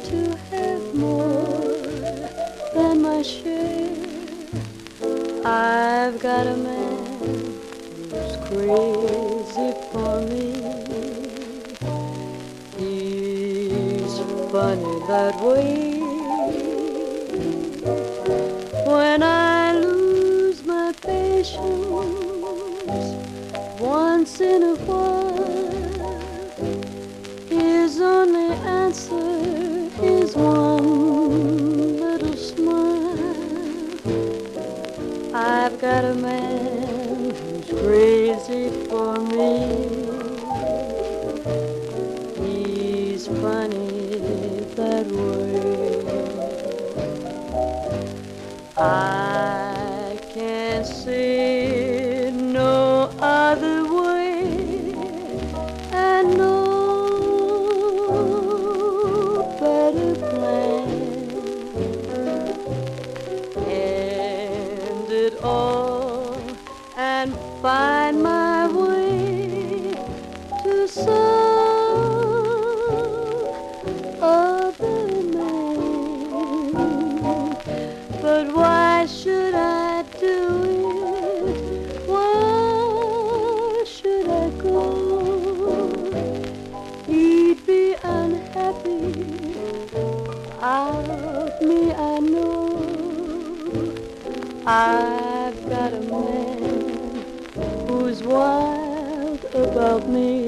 to have more than my share. I've got a man who's crazy for me. He's funny that way. When I lose my patience once in a while, his only answer. I've got a man who's crazy for me. He's funny that way. I it all and find my way to some other man. But why should I do it? Why should I go? He'd be unhappy without me, I know. I've got a man who's wild about me.